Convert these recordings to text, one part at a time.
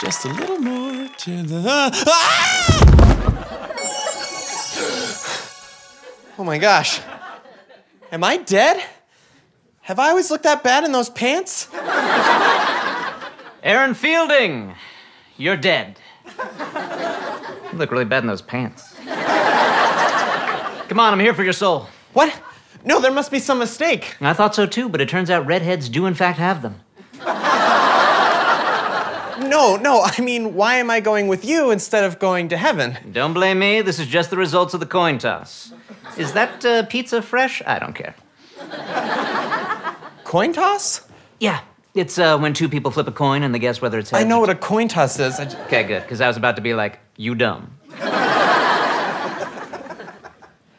Just a little more to the. Ah! Oh my gosh. Am I dead? Have I always looked that bad in those pants? Aaron Fielding, you're dead. You look really bad in those pants. Come on, I'm here for your soul. What? No, there must be some mistake. I thought so too, but it turns out redheads do in fact have them. No, no, I mean, why am I going with you instead of going to heaven? Don't blame me, this is just the results of the coin toss. Is that uh, pizza fresh? I don't care. Coin toss? Yeah, it's uh, when two people flip a coin and they guess whether it's I know what a coin toss is. I j- Okay, good, because I was about to be like, you dumb.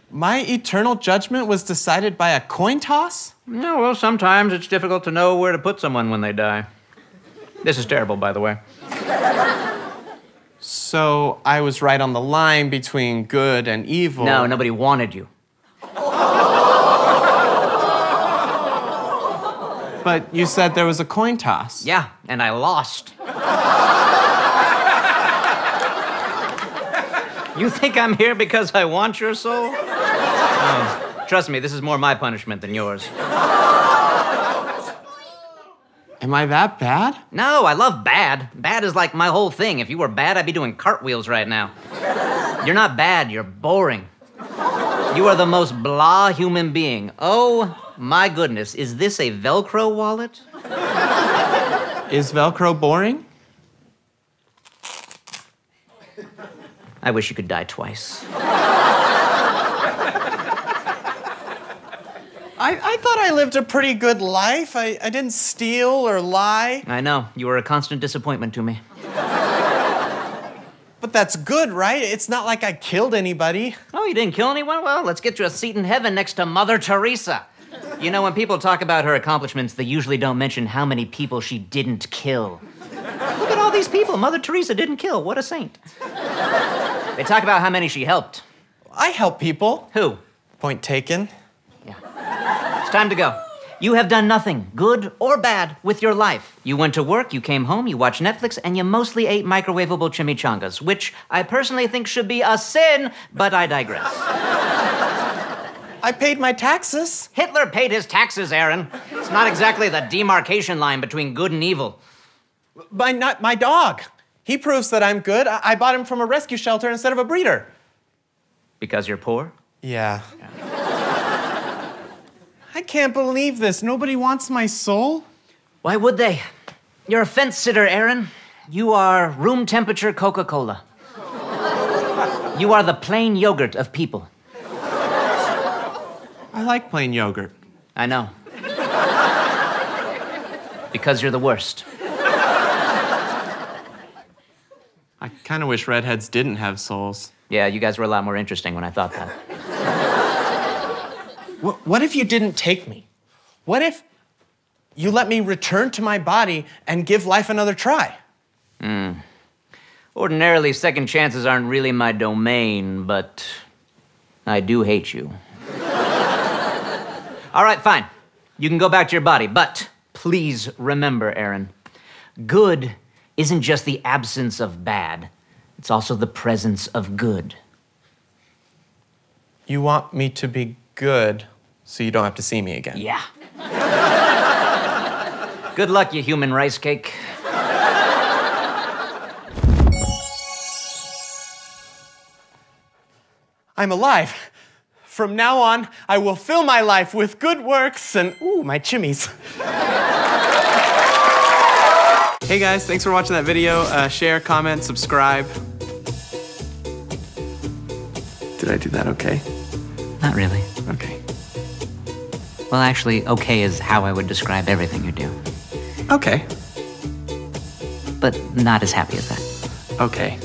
My eternal judgment was decided by a coin toss? No, well, sometimes it's difficult to know where to put someone when they die. This is terrible, by the way. So I was right on the line between good and evil. No, nobody wanted you. But you said there was a coin toss. Yeah, and I lost. you think I'm here because I want your soul? No. Trust me, this is more my punishment than yours. Am I that bad? No, I love bad. Bad is like my whole thing. If you were bad, I'd be doing cartwheels right now. You're not bad, you're boring. You are the most blah human being. Oh my goodness, is this a Velcro wallet? Is Velcro boring? I wish you could die twice. I, I thought I lived a pretty good life. I, I didn't steal or lie. I know, you were a constant disappointment to me. But that's good, right? It's not like I killed anybody. Oh, you didn't kill anyone? Well, let's get you a seat in heaven next to Mother Teresa. You know, when people talk about her accomplishments, they usually don't mention how many people she didn't kill. Look at all these people Mother Teresa didn't kill. What a saint. They talk about how many she helped. I help people. Who? Point taken. It's time to go. You have done nothing, good or bad, with your life. You went to work, you came home, you watched Netflix, and you mostly ate microwavable chimichangas, which I personally think should be a sin, but I digress. I paid my taxes. Hitler paid his taxes, Aaron. It's not exactly the demarcation line between good and evil. My, not, my dog. He proves that I'm good. I, I bought him from a rescue shelter instead of a breeder. Because you're poor? Yeah. I can't believe this. Nobody wants my soul? Why would they? You're a fence sitter, Aaron. You are room temperature Coca Cola. You are the plain yogurt of people. I like plain yogurt. I know. Because you're the worst. I kind of wish redheads didn't have souls. Yeah, you guys were a lot more interesting when I thought that. What, what if you didn't take me? What if you let me return to my body and give life another try? Hmm. Ordinarily, second chances aren't really my domain, but I do hate you. All right, fine. You can go back to your body, but please remember, Aaron, good isn't just the absence of bad, it's also the presence of good. You want me to be good so you don't have to see me again. Yeah. good luck, you human rice cake. I'm alive. From now on, I will fill my life with good works and, ooh, my chimneys. hey guys, thanks for watching that video. Uh, share, comment, subscribe. Did I do that okay? Not really. Okay. Well, actually, okay is how I would describe everything you do, Okay. but not as happy as that. Okay.